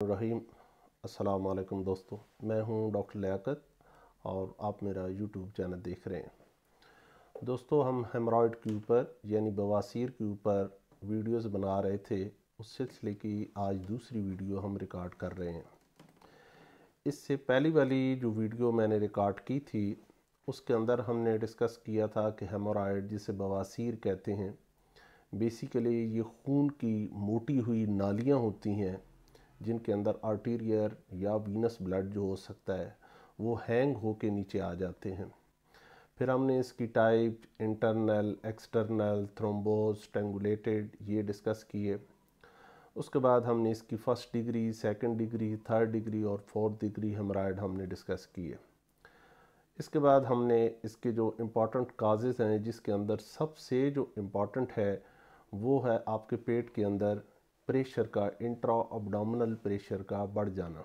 الرحیم، السلام علیکم دوستو، میں ہوں ڈاکٹر لیاقت اور آپ میرا یوٹیوب چینل دیکھ رہے ہیں۔ دوستو، ہم ہیمرائڈ کے اوپر یعنی بواسیر کے اوپر ویڈیوز بنا رہے تھے۔ اس سلسلے کی آج دوسری ویڈیو ہم ریکارڈ کر رہے ہیں۔ اس سے پہلی والی جو ویڈیو میں نے ریکارڈ کی تھی، اس کے اندر ہم نے ڈسکس کیا تھا کہ ہیمورائڈ جسے بواسیر کہتے ہیں، بیسیکلی یہ خون کی موٹی ہوئی نالیاں ہوتی ہیں۔ جن کے اندر آرٹیریئر یا وینس بلڈ جو ہو سکتا ہے، وہ ہینگ ہو کے نیچے آ جاتے ہیں۔ پھر ہم نے اس کی type internal external thrombosed strangulated یہ ڈسکس کیے۔ اس کے بعد ہم نے اس کی first degree second degree third degree اور فورتھ ڈگری ہمرائڈ ہم نے ڈسکس کیے۔ اس کے بعد ہم نے اس کے جو امپورٹنٹ کازز ہیں، جس کے اندر سب سے جو امپورٹنٹ ہے، وہ ہے آپ کے پیٹ کے اندر پریشر کا، انٹرا ابڈومنل پریشر کا بڑھ جانا۔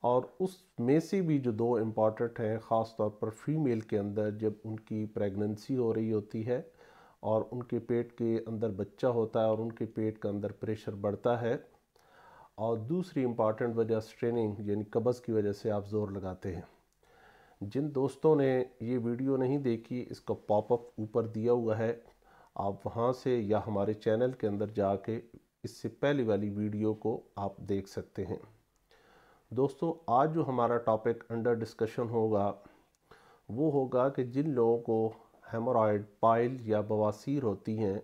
اور اس میں سے بھی جو دو امپورٹنٹ ہیں، خاص طور پر فیمیل کے اندر جب ان کی پریگننسی ہو رہی ہوتی ہے اور ان کے پیٹ کے اندر بچہ ہوتا ہے اور ان کے پیٹ کے اندر پریشر بڑھتا ہے۔ اور دوسری امپورٹنٹ وجہ سٹریننگ یعنی قبض کی وجہ سے آپ زور لگاتے ہیں۔ جن دوستوں نے یہ ویڈیو نہیں دیکھی، اس کا پاپ اپ اوپر دیا ہوا ہے۔ آپ وہاں سے یا ہمارے چینل کے اندر جا کے اس سے پہلی والی ویڈیو کو آپ دیکھ سکتے ہیں۔ دوستو، آج جو ہمارا ٹاپک انڈر ڈسکشن ہوگا، وہ ہوگا کہ جن لوگوں کو ہیمورائڈ پائل یا بواسیر ہوتی ہیں،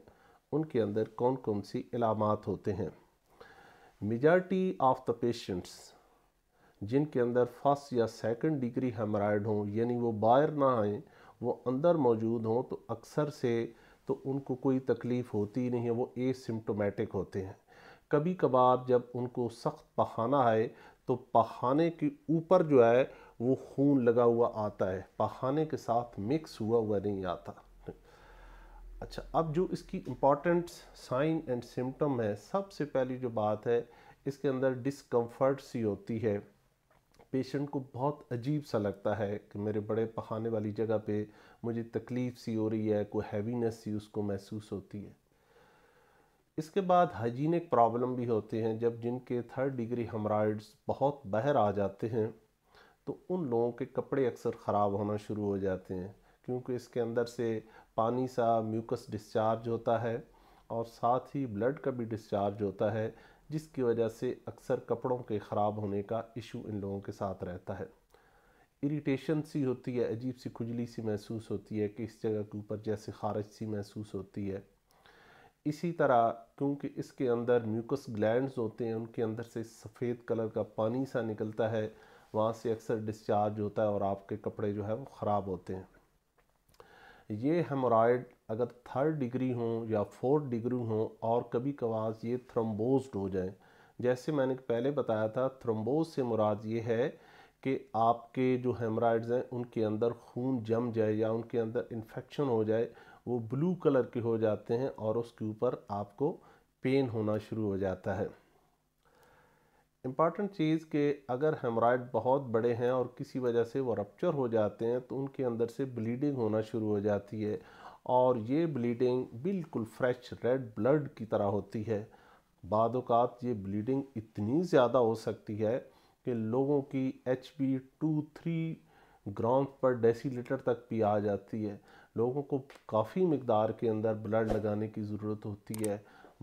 ان کے اندر کون کون سی علامات ہوتے ہیں۔ میجارٹی آف دا پیشنٹس جن کے اندر فرسٹ یا سیکنڈ ڈگری ہیمورائڈ ہوں یعنی وہ باہر نہ آئیں، وہ اندر موجود ہوں، تو اکثر سے تو ان کو کوئی تکلیف ہوتی نہیں ہے، وہ اے سمٹومیٹک ہوتے ہیں۔ کبھی کبھار جب ان کو سخت پخانہ آئے تو پخانے کے اوپر جو ہے، وہ خون لگا ہوا آتا ہے۔ پخانے کے ساتھ مکس ہوا ہوا نہیں آتا۔ اچھا اب جو اس کی امپورٹنٹ سائن اینڈ سمٹم ہے، سب سے پہلی جو بات ہے، اس کے اندر ڈسکمفرٹ سی ہوتی ہے۔ پیشنٹ کو بہت عجیب سا لگتا ہے کہ میرے بڑے پخانے والی جگہ پہ مجھے تکلیف سی ہو رہی ہے، کوئی ہیوینس سی اس کو محسوس ہوتی ہے۔ اس کے بعد ہائیجینک پرابلم بھی ہوتے ہیں۔ جب جن کے تھرڈ ڈگری ہمرائڈز بہت بہر آ جاتے ہیں، تو ان لوگوں کے کپڑے اکثر خراب ہونا شروع ہو جاتے ہیں۔ کیونکہ اس کے اندر سے پانی سا میوکس ڈسچارج ہوتا ہے اور ساتھ ہی بلڈ کا بھی ڈسچارج ہوتا ہے۔ جس کی وجہ سے اکثر کپڑوں کے خراب ہونے کا ایشو ان لوگوں کے ساتھ رہتا ہے۔ اریٹیشن سی ہوتی ہے، عجیب سی کھجلی سی محسوس ہوتی ہے کہ اس جگہ کے اوپر جیسے خارج سی محسوس ہوتی ہے۔ اسی طرح کیونکہ اس کے اندر میوکس گلینڈز ہوتے ہیں، ان کے اندر سے سفید کلر کا پانی سا نکلتا ہے، وہاں سے اکثر ڈسچارج ہوتا ہے اور آپ کے کپڑے جو ہے وہ خراب ہوتے ہیں۔ یہ ہیمورائڈ اگر تھرڈ ڈگری ہوں یا فورتھ ڈگری ہوں اور کبھی کبھار یہ تھرمبوزڈ ہو جائیں، جیسے میں نے پہلے بتایا تھا تھرمبوز سے مراد یہ ہے کہ آپ کے جو ہیمرائڈز ہیں، ان کے اندر خون جم جائے یا ان کے اندر انفیکشن ہو جائے، وہ بلو کلر کے ہو جاتے ہیں اور اس کے اوپر آپ کو پین ہونا شروع ہو جاتا ہے۔ امپارٹنٹ چیز کہ اگر ہیمرائڈ بہت بڑے ہیں اور کسی وجہ سے وہ رپچر ہو جاتے ہیں، تو ان کے اندر سے بلیڈنگ ہونا شروع ہو جاتی ہے اور یہ بلیڈنگ بالکل فریش ریڈ بلڈ کی طرح ہوتی ہے۔ بعد اوقات یہ بلیڈنگ اتنی زیادہ ہو سکتی ہے کہ لوگوں کی H B two three gram per decilitre تک بھی آ جاتی ہے۔ لوگوں کو کافی مقدار کے اندر بلڈ لگانے کی ضرورت ہوتی ہے۔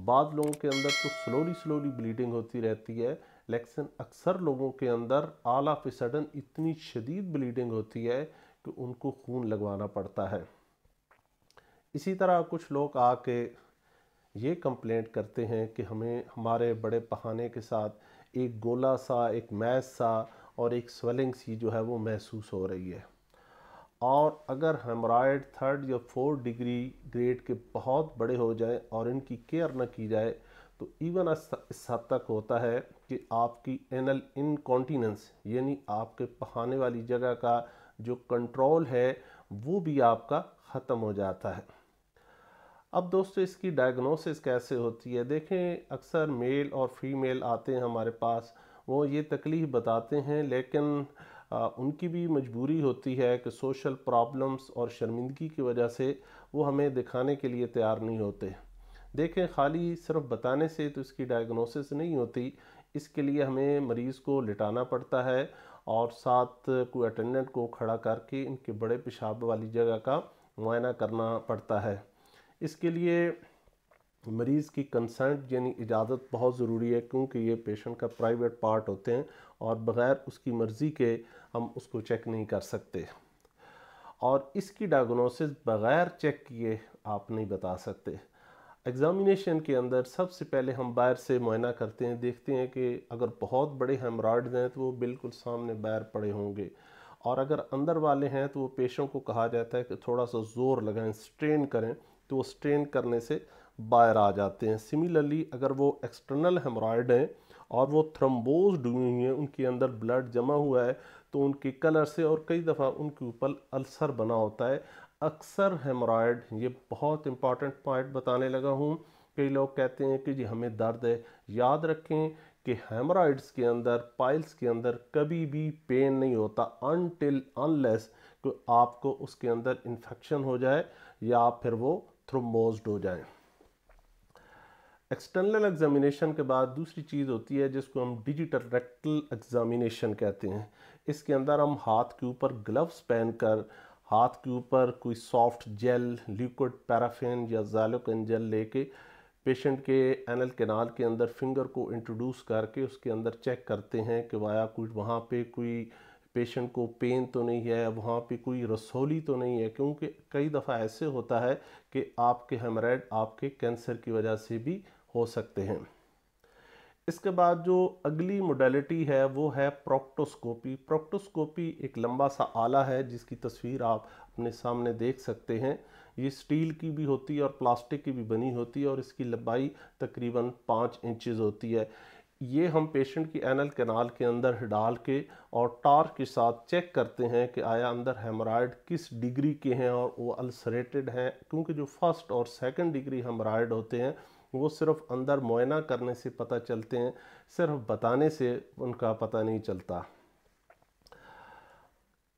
بعض لوگوں کے اندر تو سلولی سلولی بلیڈنگ ہوتی رہتی ہے، لیکن اکثر لوگوں کے اندر آل آف سڈن اتنی شدید بلیڈنگ ہوتی ہے کہ ان کو خون لگوانا پڑتا ہے۔ اسی طرح کچھ لوگ آ کے یہ کمپلینٹ کرتے ہیں کہ ہمیں ہمارے بڑے پہانے کے ساتھ ایک گولا سا، ایک میس سا اور ایک سویلنگ سی جو ہے وہ محسوس ہو رہی ہے۔ اور اگر ہیمرائڈ تھرڈ یا فورتھ ڈگری گریڈ کے بہت بڑے ہو جائیں اور ان کی کیئر نہ کی جائے، تو ایون اس حد تک ہوتا ہے کہ آپ کی اینل انکانٹیننس یعنی آپ کے پہانے والی جگہ کا جو کنٹرول ہے وہ بھی آپ کا ختم ہو جاتا ہے۔ اب دوستو، اس کی ڈائگنوسس کیسے ہوتی ہے؟ دیکھیں، اکثر میل اور فیمیل آتے ہیں ہمارے پاس۔ وہ یہ تکلیف بتاتے ہیں، لیکن ان کی بھی مجبوری ہوتی ہے کہ سوشل پرابلمز اور شرمندگی کی وجہ سے وہ ہمیں دکھانے کے لیے تیار نہیں ہوتے۔ دیکھیں، خالی صرف بتانے سے تو اس کی ڈائگنوسس نہیں ہوتی۔ اس کے لیے ہمیں مریض کو لٹانا پڑتا ہے اور ساتھ کوئی اٹینڈنٹ کو کھڑا کر کے ان کے بڑے پیشاب والی جگہ کا معائنہ کرنا پڑتا ہے۔ اس کے لیے مریض کی کنسنٹ یعنی اجازت بہت ضروری ہے کیونکہ یہ پیشنٹ کا پرائیویٹ پارٹ ہوتے ہیں اور بغیر اس کی مرضی کے ہم اس کو چیک نہیں کر سکتے۔ اور اس کی ڈائگنوسس بغیر چیک کیے آپ نہیں بتا سکتے۔ ایگزامینیشن کے اندر سب سے پہلے ہم باہر سے معائنہ کرتے ہیں، دیکھتے ہیں کہ اگر بہت بڑے ہیمرائڈز ہیں تو وہ بالکل سامنے باہر پڑے ہوں گے۔ اور اگر اندر والے ہیں تو وہ پیشوں کو کہا جاتا ہے کہ تھوڑا سا زور لگائیں سٹرین کریں۔ تو وہ سٹرین کرنے سے باہر آ جاتے ہیں۔ سملرلی اگر وہ ایکسٹرنل ہیمرائڈ ہیں اور وہ تھرمبوز ڈوئی ہوئی ہیں، ان کے اندر بلڈ جمع ہوا ہے، تو ان کے کلر سے اور کئی دفعہ ان کے اوپر السر بنا ہوتا ہے۔ اکثر ہیمرائڈ یہ بہت امپارٹنٹ پوائنٹ بتانے لگا ہوں۔ کئی لوگ کہتے ہیں کہ جی ہمیں درد ہے۔ یاد رکھیں کہ ہیمرائڈز کے اندر پائلز کے اندر کبھی بھی پین نہیں ہوتا انٹل انلیس کہ آپ کو اس کے اندر انفیکشن ہو جائے یا پھر وہ تھروموزڈ ہو جائیں ایکسٹرنل ایگزامینیشن کے بعد دوسری چیز ہوتی ہے جس کو ہم ڈیجیٹل ریکٹل ایگزامینیشن کہتے ہیں اس کے اندر ہم ہاتھ کے اوپر گلوز پہن کر ہاتھ کے اوپر کوئی سافٹ جیل لیکوڈ پیرافین یا زالوکن جیل لے کے پیشنٹ کے اینل کینال کے اندر فنگر کو انٹروڈیوس کر کے اس کے اندر چیک کرتے ہیں کہ وایا کوئی وہاں پہ کوئی پیشنٹ کو پین تو نہیں ہے، وہاں پہ کوئی رسولی تو نہیں ہے۔ کیونکہ کئی دفعہ ایسے ہوتا ہے کہ آپ کے ہیمرائڈ آپ کے کینسر کی وجہ سے بھی ہو سکتے ہیں۔ اس کے بعد جو اگلی موڈیلٹی ہے، وہ ہے پروکٹوسکوپی پروکٹوسکوپی ایک لمبا سا آلہ ہے، جس کی تصویر آپ اپنے سامنے دیکھ سکتے ہیں۔ یہ سٹیل کی بھی ہوتی ہے اور پلاسٹک کی بھی بنی ہوتی ہے اور اس کی لمبائی تقریباً پانچ انچز ہوتی ہے۔ یہ ہم پیشنٹ کی اینل کنال کے اندر ڈال کے اور ٹار کے ساتھ چیک کرتے ہیں کہ آیا اندر ہیمرائڈ کس ڈگری کے ہیں اور وہ السریٹڈ ہیں۔ کیونکہ جو فرسٹ اور سیکنڈ ڈگری ہیمرائڈ ہوتے ہیں، وہ صرف اندر معائنہ کرنے سے پتہ چلتے ہیں، صرف بتانے سے ان کا پتہ نہیں چلتا۔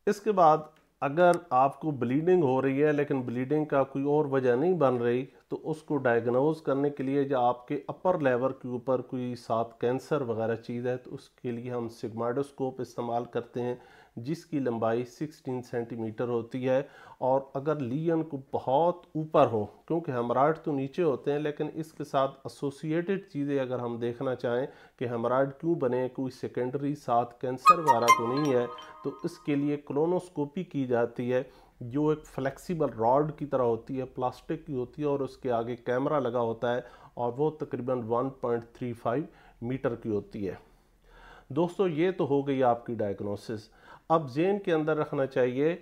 اس کے بعد اگر آپ کو بلیڈنگ ہو رہی ہے لیکن بلیڈنگ کا کوئی اور وجہ نہیں بن رہی، تو اس کو ڈائگنوز کرنے کے لیے جو آپ کے اپر لیور کے اوپر کوئی ساتھ کینسر وغیرہ چیز ہے، تو اس کے لیے ہم سگمائڈوسکوپ استعمال کرتے ہیں۔ جس کی لمبائی سکسٹین سینٹی میٹر ہوتی ہے اور اگر لین کو بہت اوپر ہو، کیونکہ ہمراڈ تو نیچے ہوتے ہیں، لیکن اس کے ساتھ اسوسیٹڈ چیزیں اگر ہم دیکھنا چاہیں کہ ہمراڈ کیوں بنے، کوئی سیکنڈری ساتھ کینسر وغیرہ تو نہیں ہے، تو اس کے لیے کلونوسکوپی کی جاتی ہے۔ جو ایک فلیکسیبل راڈ کی طرح ہوتی ہے پلاسٹک کی ہوتی ہے اور اس کے آگے کیمرہ لگا ہوتا ہے اور وہ تقریباً 1.35 میٹر کی ہوتی ہے۔ دوستو، یہ تو ہو گئی آپ کی ڈائگنوسس اب ذہن کے اندر رکھنا چاہیے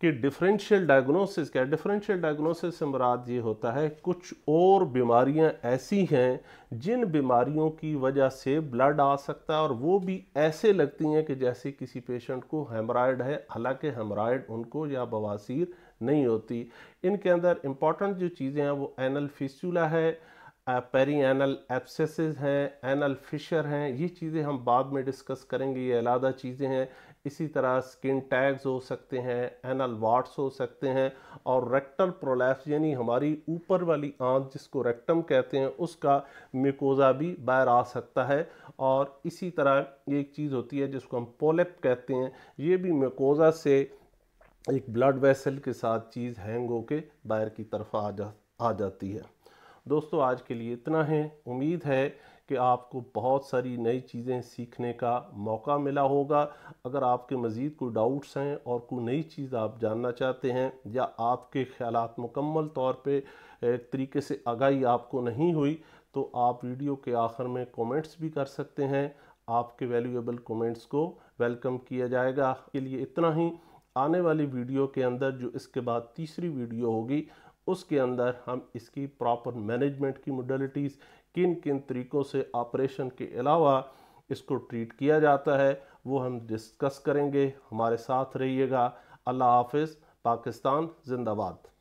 کہ ڈیفرنشیل ڈائگنوسس کیا ڈیفرنشیل ڈائگنوسس سے مراد یہ ہوتا ہے کچھ اور بیماریاں ایسی ہیں جن بیماریوں کی وجہ سے بلڈ آ سکتا ہے اور وہ بھی ایسے لگتی ہیں کہ جیسے کسی پیشنٹ کو ہیمرائڈ ہے، حالانکہ ہیمرائڈ ان کو یا بواسیر نہیں ہوتی۔ ان کے اندر امپورٹنٹ جو چیزیں ہیں وہ اینل فیسولا ہے پیری اینل ایپسیسز ہیں اینل فشر ہیں، یہ چیزیں ہم بعد میں ڈسکس کریں گے، یہ علادہ چیزیں ہیں۔ اسی طرح سکن ٹیگز ہو سکتے ہیں اینل واٹس ہو سکتے ہیں، اور ریکٹل پرولیپس یعنی ہماری اوپر والی آنکھ جس کو ریکٹم کہتے ہیں، اس کا میکوزا بھی باہر آ سکتا ہے۔ اور اسی طرح ایک چیز ہوتی ہے جس کو ہم پولپ کہتے ہیں، یہ بھی میکوزا سے ایک بلڈ ویسل کے ساتھ چیز ہینگ ہو کے باہر کی طرف آ جا، آ جاتی ہے۔ دوستو، آج کے لیے اتنا ہے۔ امید ہے کہ آپ کو بہت ساری نئی چیزیں سیکھنے کا موقع ملا ہوگا۔ اگر آپ کے مزید کوئی ڈاؤٹس ہیں اور کوئی نئی چیز آپ جاننا چاہتے ہیں یا آپ کے خیالات مکمل طور پہ ایک طریقے سے آگاہی آپ کو نہیں ہوئی، تو آپ ویڈیو کے آخر میں کومنٹس بھی کر سکتے ہیں۔ آپ کے ویلیویبل کومنٹس کو ویلکم کیا جائے گا۔ کے لیے اتنا ہی۔ آنے والی ویڈیو کے اندر جو اس کے بعد تیسری ویڈیو ہوگی، اس کے اندر ہم اس کی پراپر مینجمنٹ کی موڈلٹیز کن کن طریقوں سے آپریشن کے علاوہ اس کو ٹریٹ کیا جاتا ہے، وہ ہم ڈسکس کریں گے۔ ہمارے ساتھ رہیے گا۔ اللہ حافظ، پاکستان، زندہ باد۔